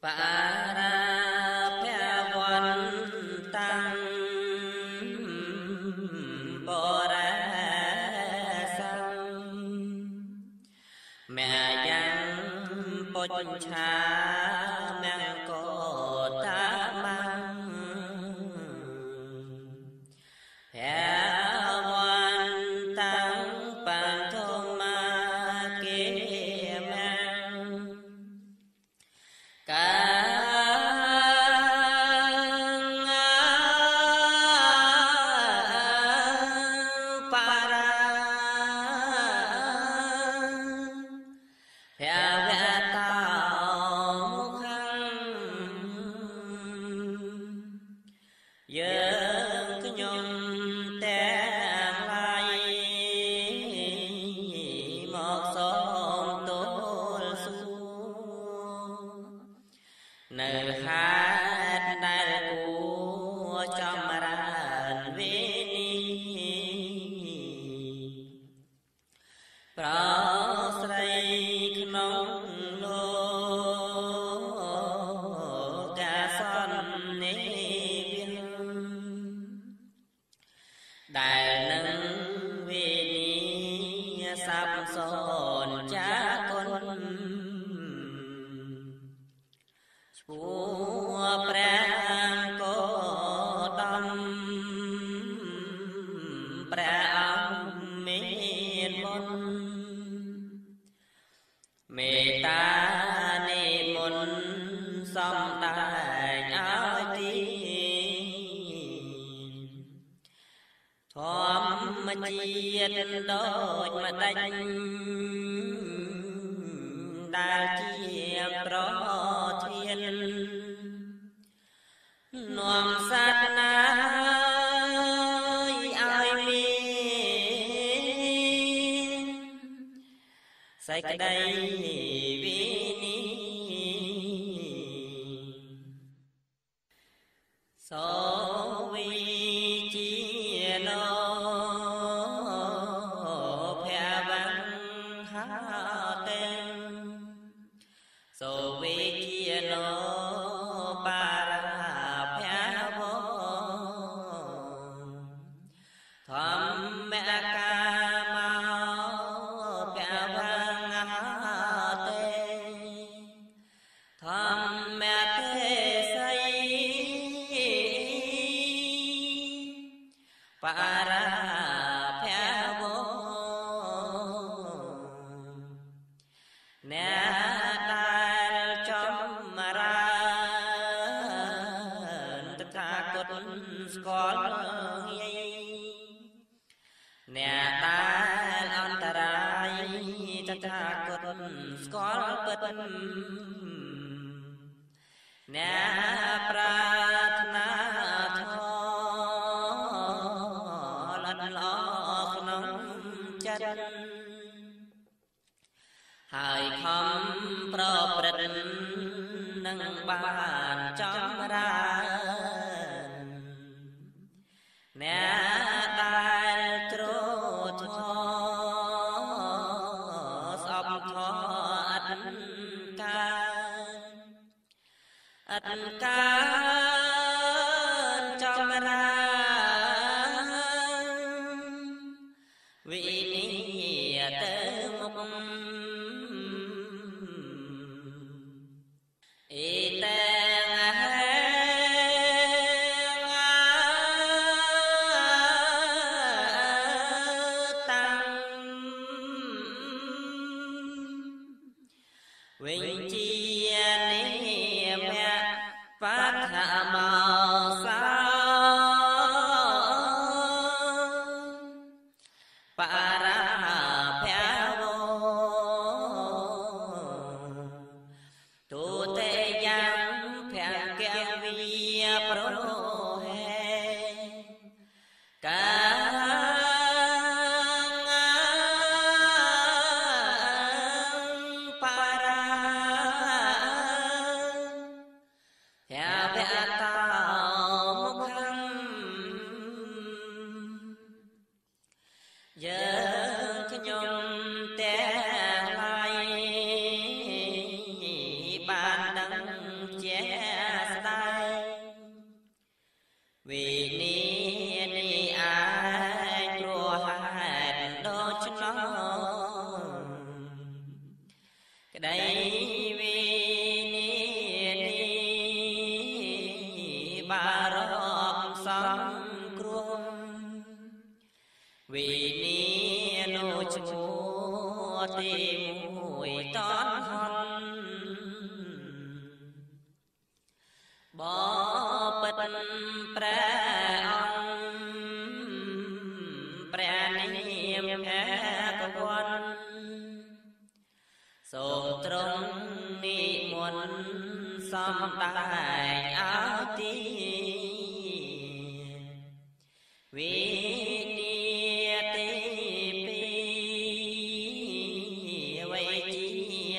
晚安。 អ្នកដែលចំរានតថាគតស្គាល់ងាយអ្នកដែលអន្តរាយតថាគតស្គាល់ពិតអ្នកប្រា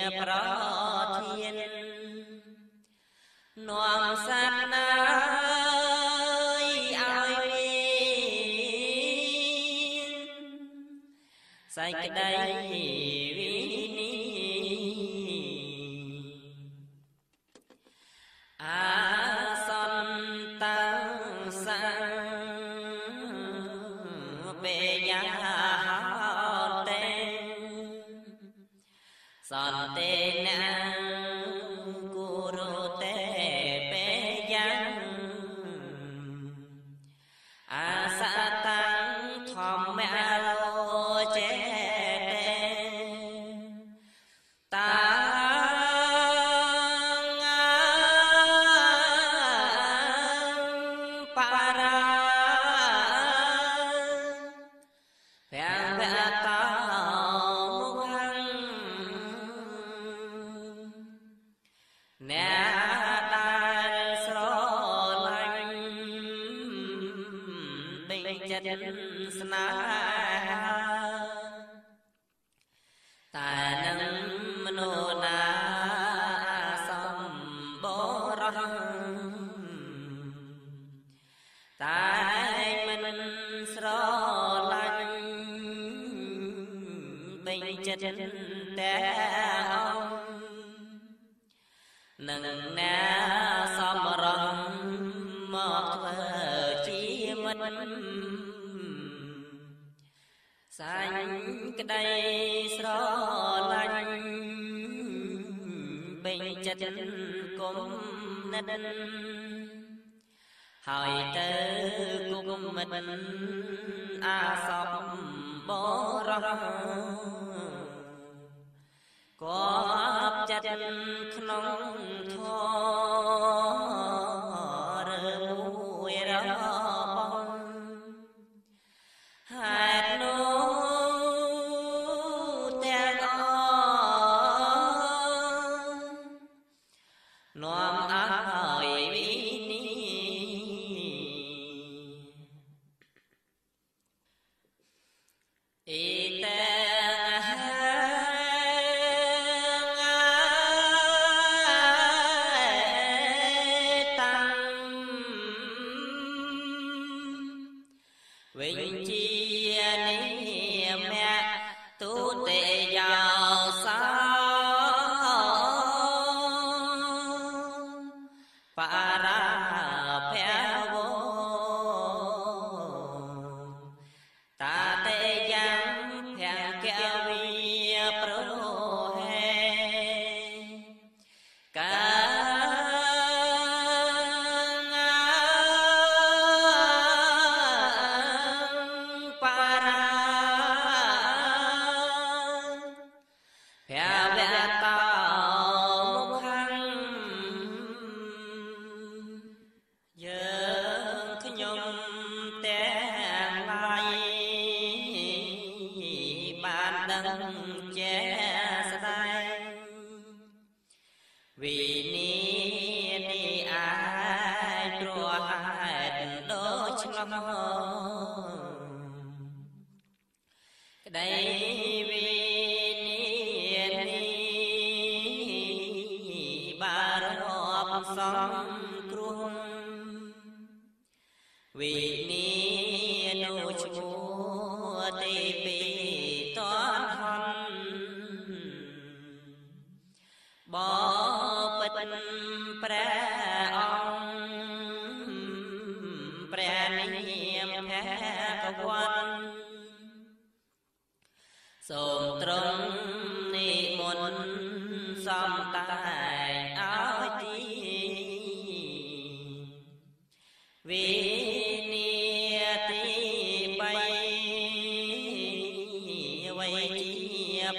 अपराध ចិត្តតែអង្គនឹងណាសមរម្យមកធ្វើជីវិតសាញ់ក្តីស្រឡាញ់ពេញចិត្តគុំនិតហើយទៅគុំមិនអាសពបរោះ កប់ចិត្តក្នុងធម៌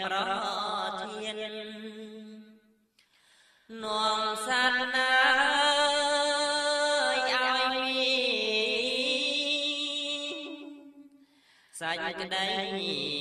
ប្រធាននាំសាសនាឲ្យមានសេចក្តី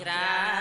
ច្រើន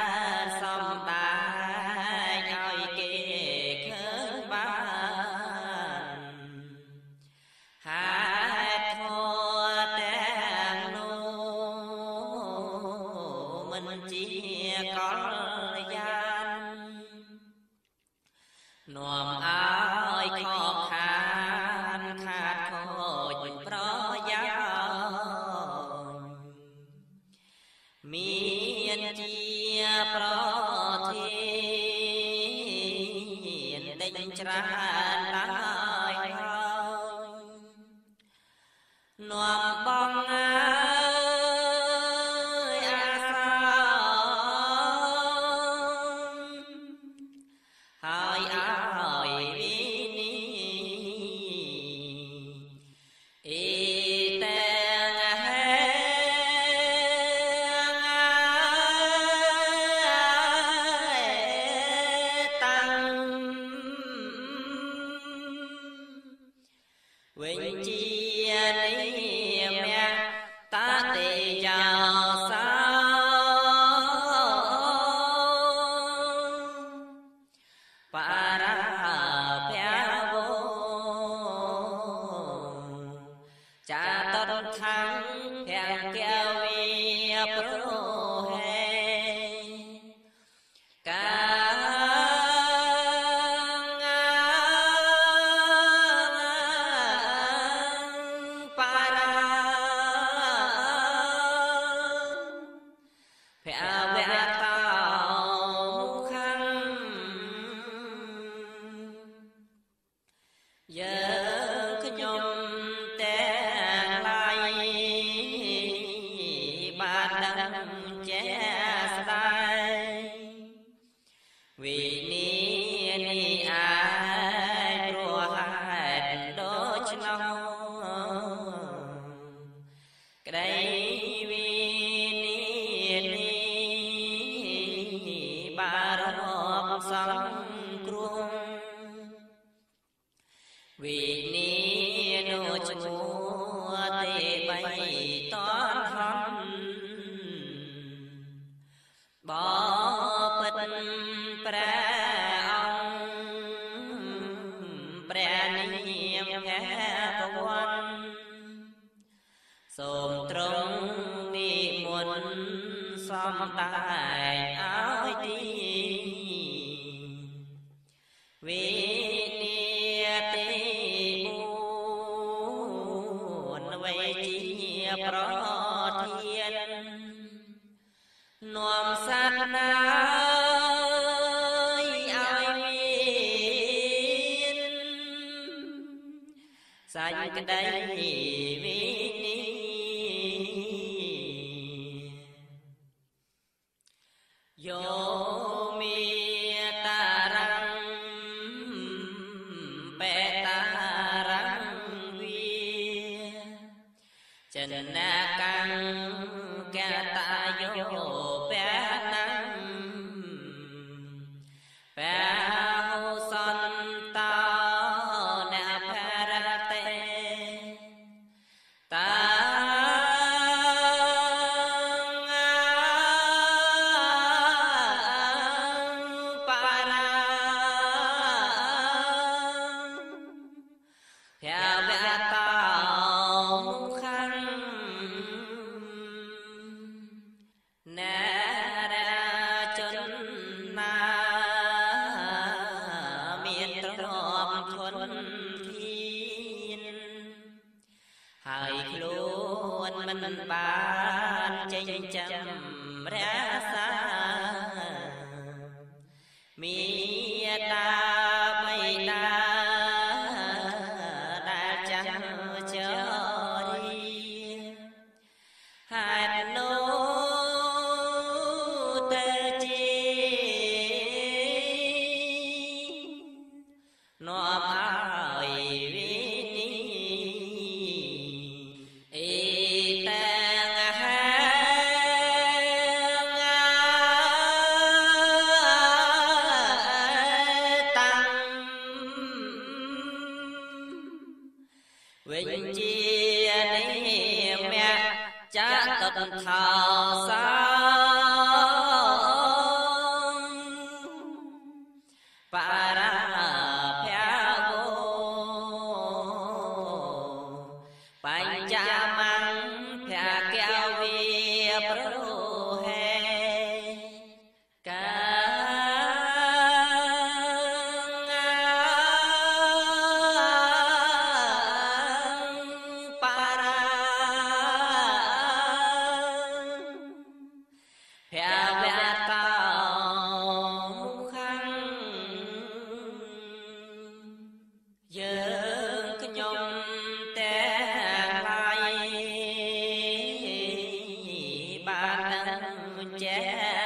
បាន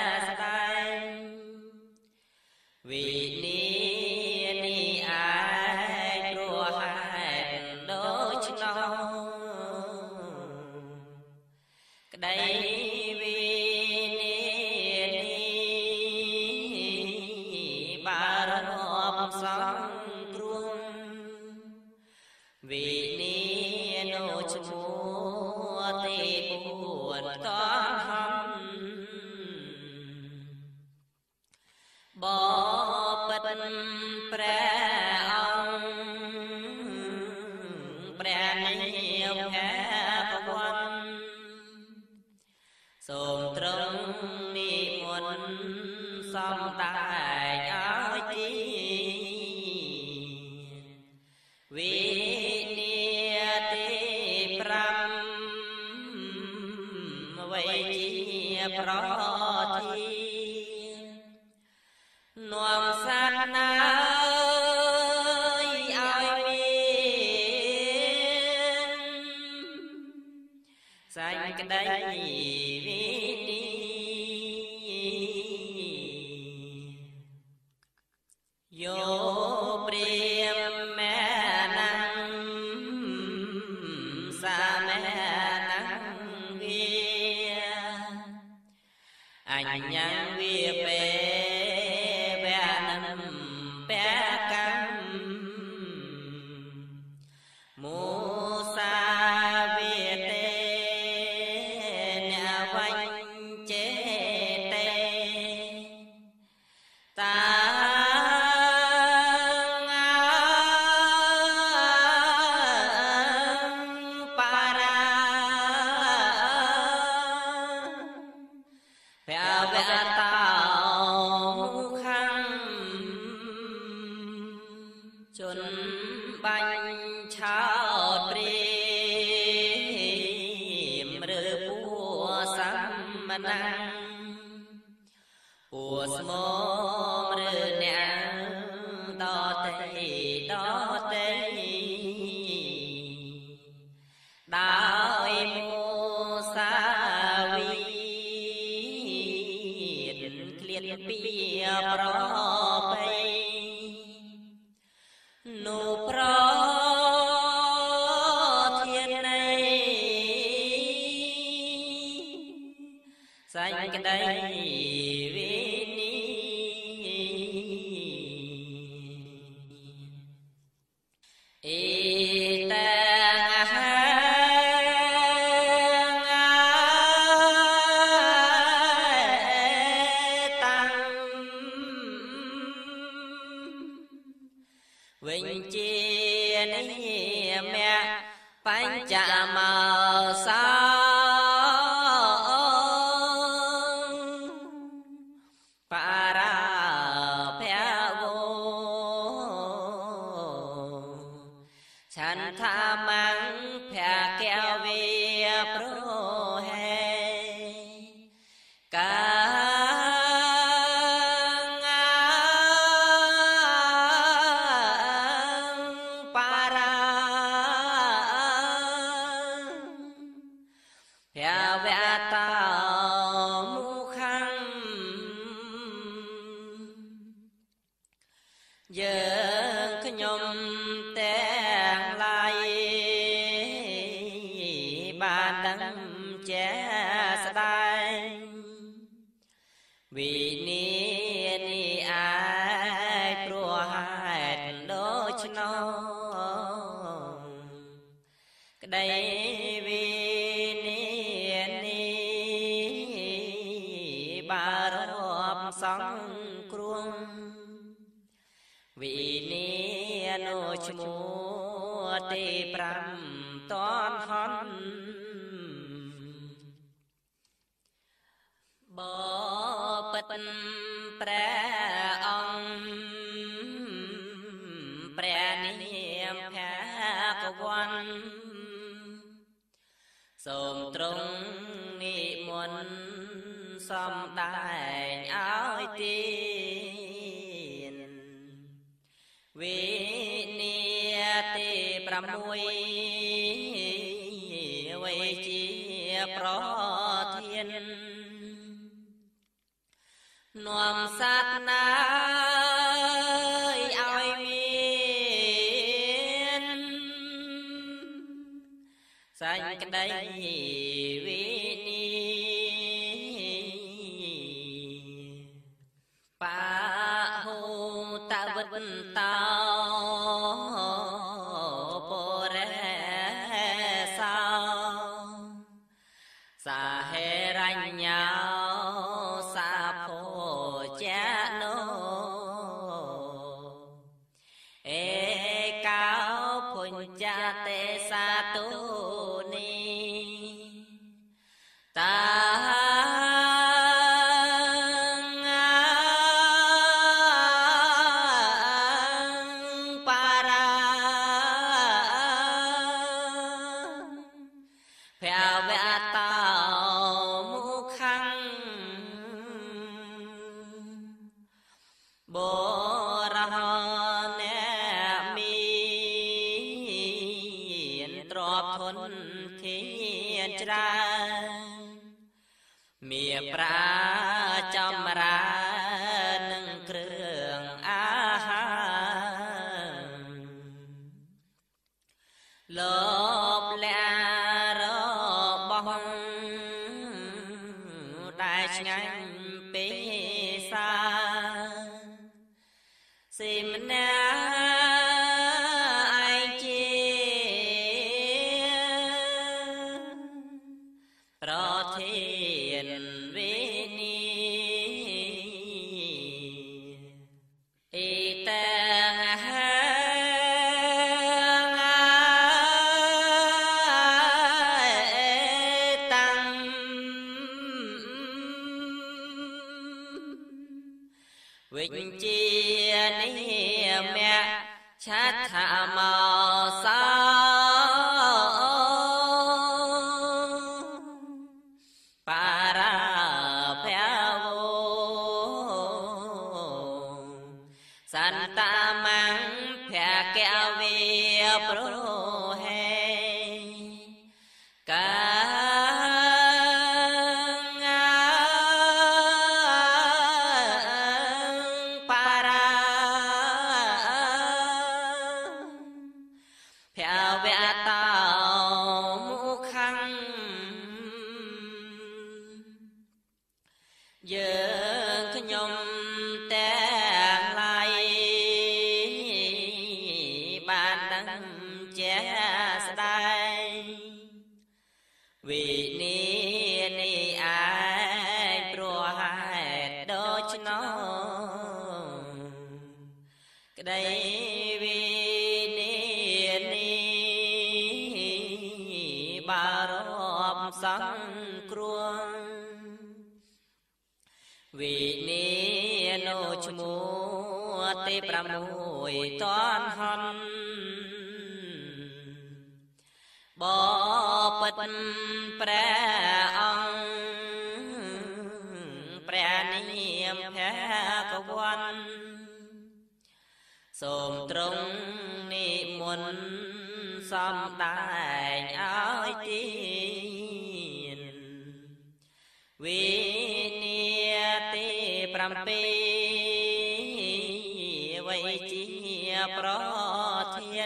អញ្ញងវាពេ បិទ្ធព្រះអង្គព្រះនាមភគវន្តសូមទ្រង់និមន្តសំដែងឲ្យទានវិនីទី6 នាំសត្វ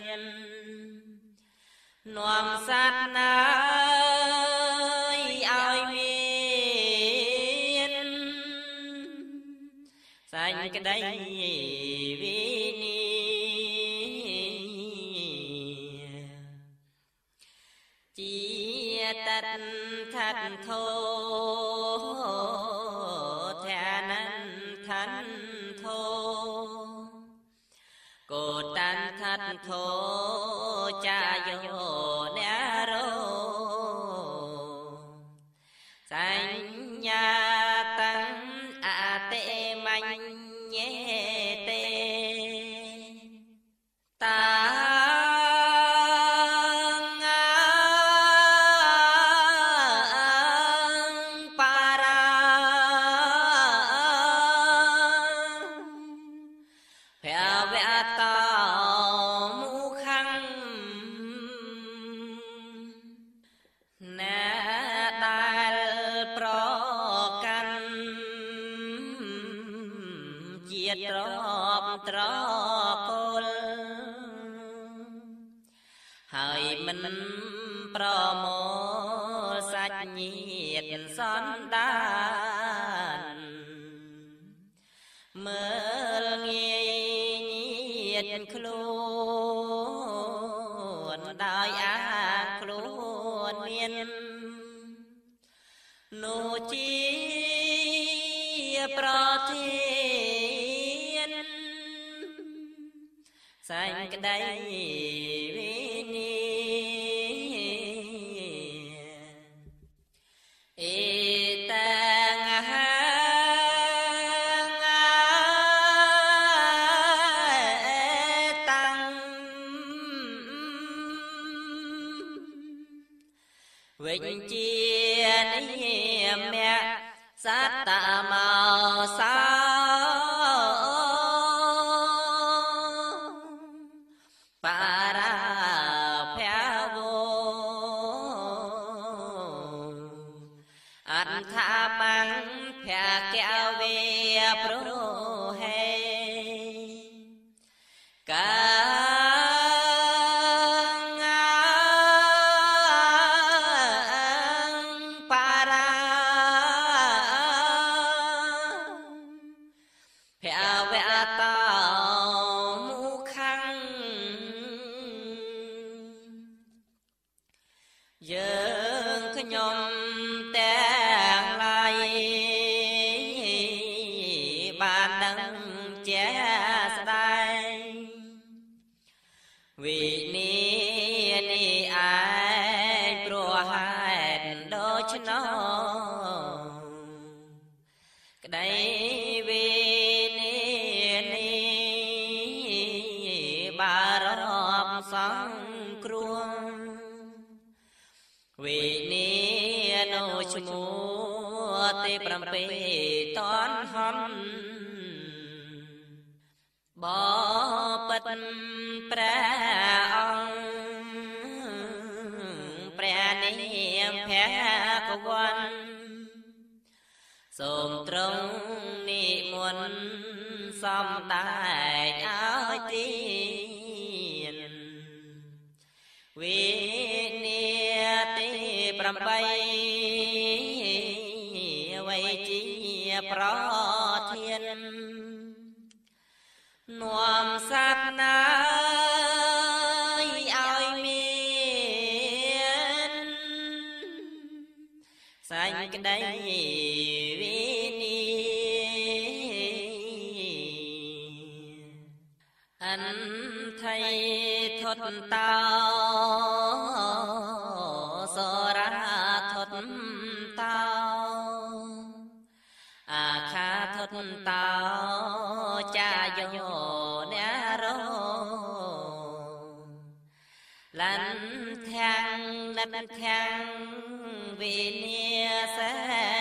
hiền. Loàm sát na ថា ខ្លួនដោយអាខ្លួនមាននោះជាប្រធានសែងក្តីវិ វិនីនេះឯងព្រោះហេតុដូច្នោះក្តីវិនីនេះបារម្ភសង្គ្រោះវិនីនោឈ្មោះទេ7តនហំបបិទ្ធ សូមត្រង់និមន្តសំដែងឲ្យទៀនវិនិតិ8វៃជាប្រធាននាំសាសនាឲ្យោអ្នករោលន្ធាំងលន្ធាំងវិនិសេ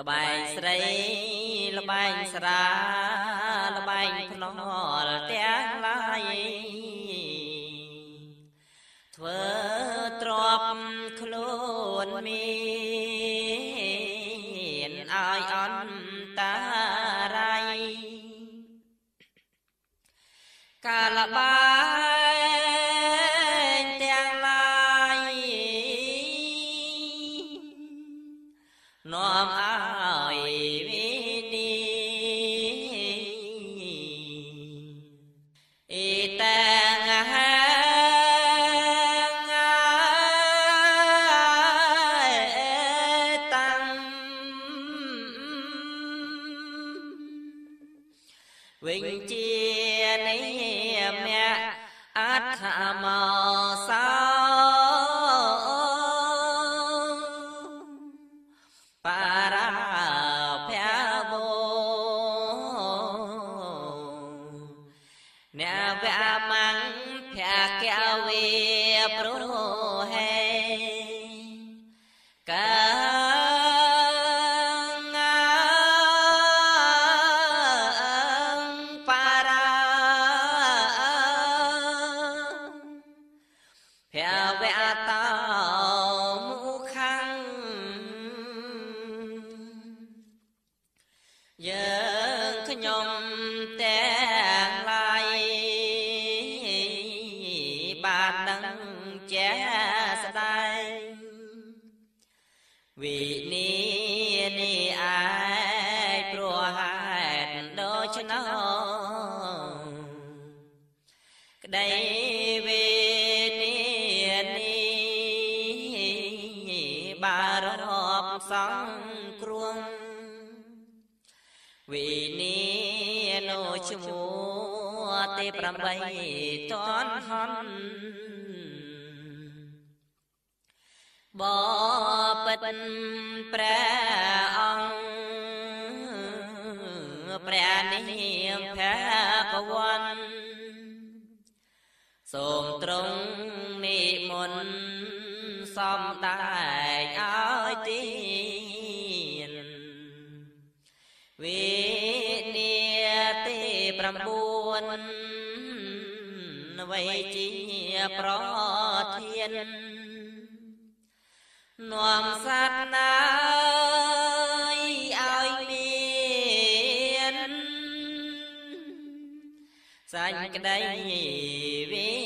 លបែងស្រីលបែងស្រាលបែងភ្នល់ទាំងឡាយធ្វើទ្របខ្លួនមានឲ្យអន្តរាយកាលបា vinh chi nấy mẹ. បីតនហនបបិទ្ធព្រះអង្គព្រះនាមថាកវ័នសូមត្រង់និមន្តសំដែងឲ្យទីវិនិយាទី9 អ្វីជាប្រធាននាំសាសនាឲ្យមានសេចក្តីវិ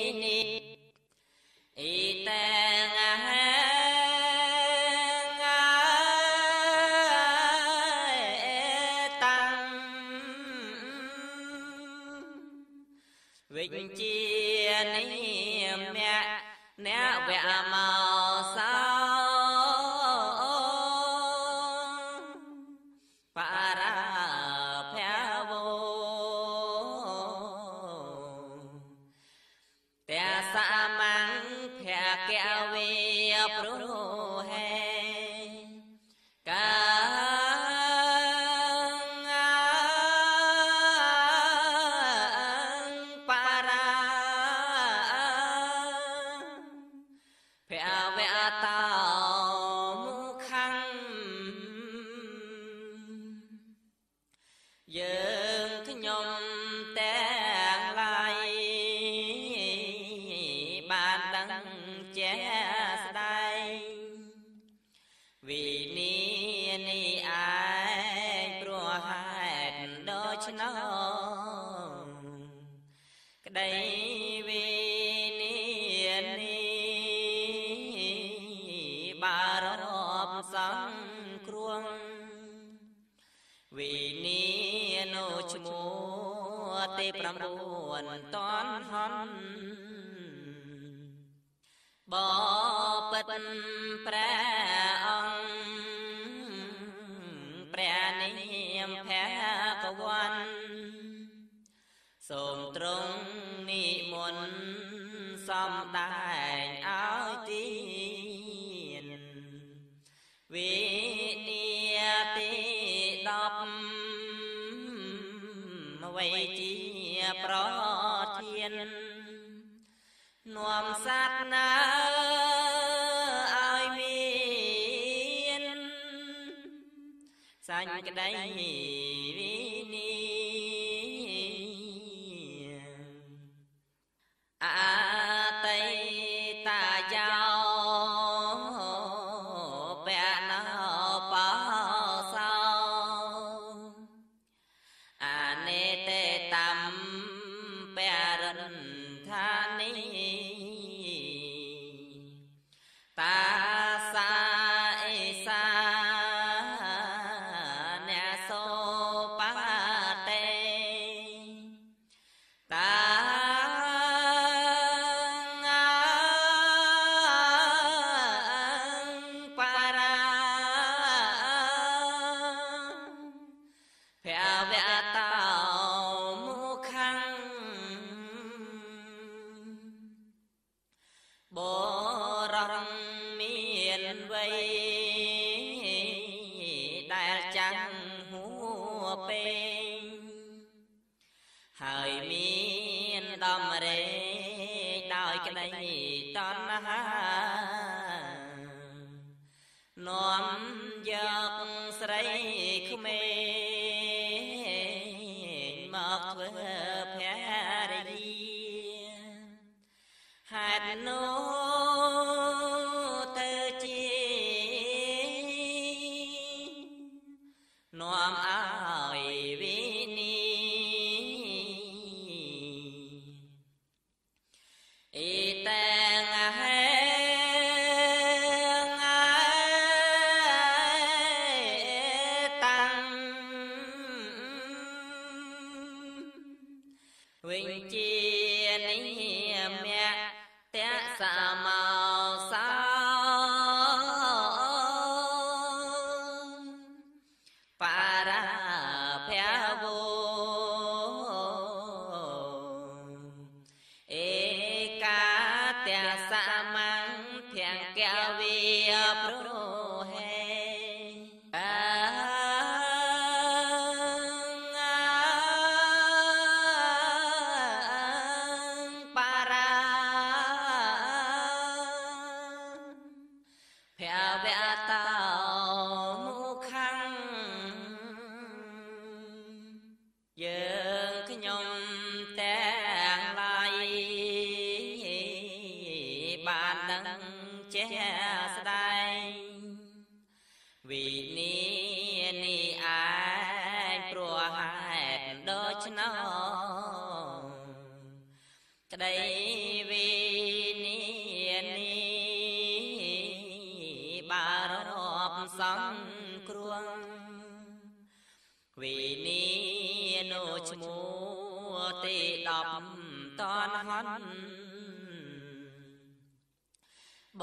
ប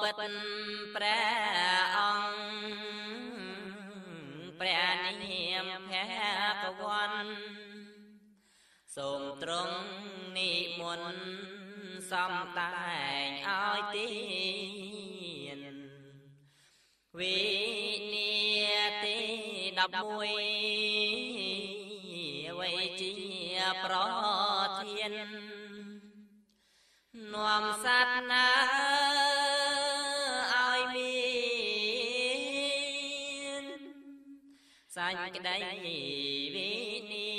បិទ្ធព្រះអង្គព្រះនាមភគវន្តសូមទ្រង់និមន្តសំតែងឲ្យទីនវិនិតិ11វេជាប្រោ នាំសត្វណាឲ្យមានសាញ់ក្តីវិនី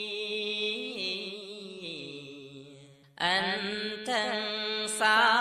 អន្តសា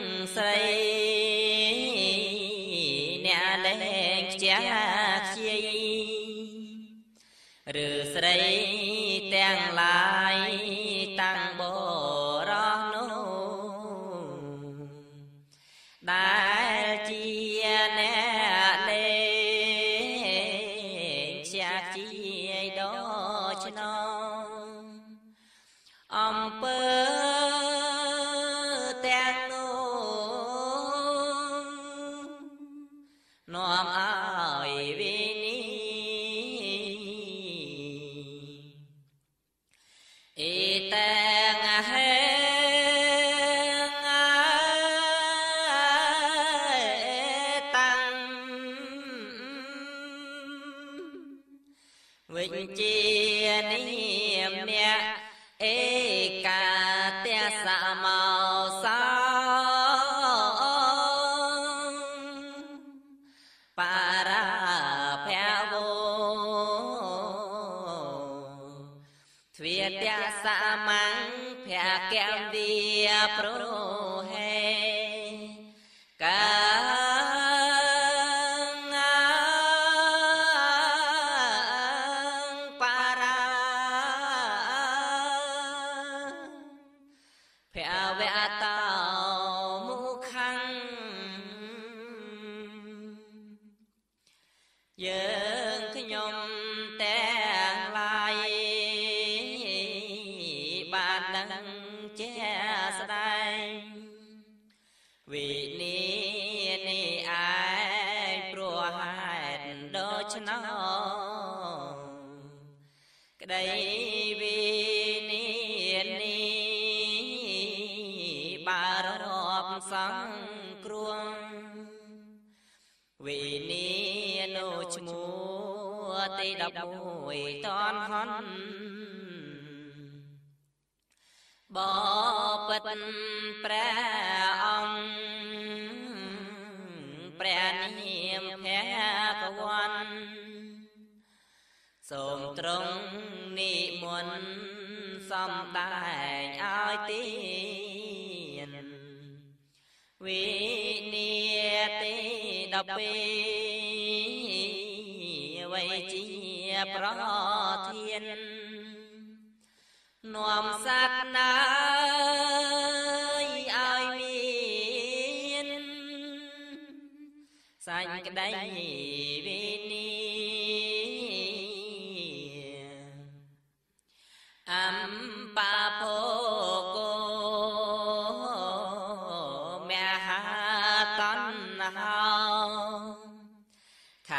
ស្រីទាំងឡា 11ត បិទ្ធព្រះអង្គព្រះនាមភគវ័នសូមត្រង់និមន្តសំដែងឲ្យទៀនវិនិតិដល់ពេលវៃជាប្រធាននាំសត្វណា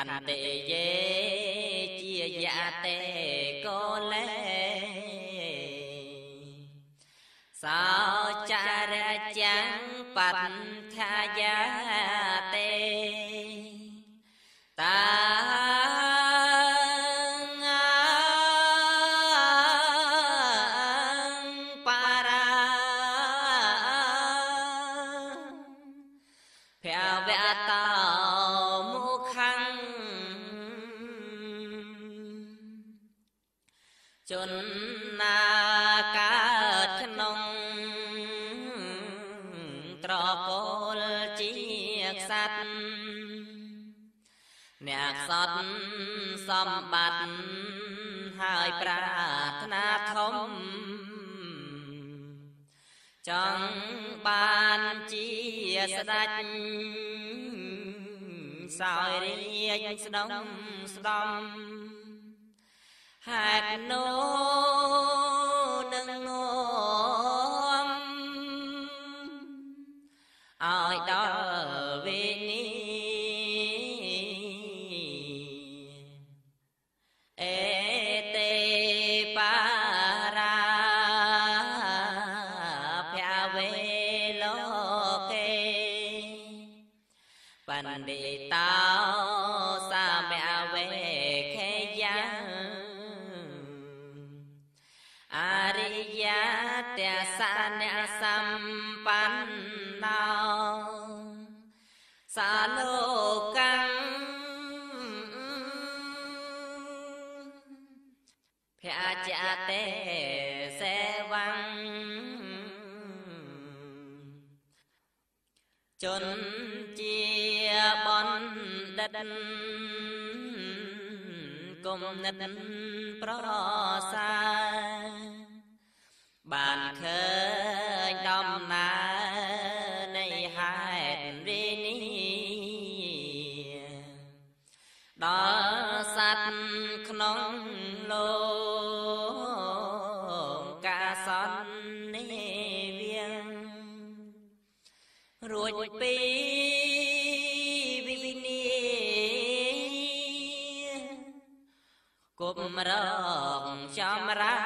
ន្តិយេយតេកោលេសោចារចាំងបដ្ឋា ង់បានជាស្ដេចសោយរាជស្ដុំស្ដំហេតុនោះនឹងនាំឲ្យដ បណ្ឌិតោសាមវេខេយារិយាទសអ្នកសម្បណ្ណោសាលោកੰ ឌិតគុំនិតប្រសាបានឃើញដំណើរនៃហេតុរីនេះដល់សត្វក្នុងលោកកាសន្និវាងរួចពី រងចំរា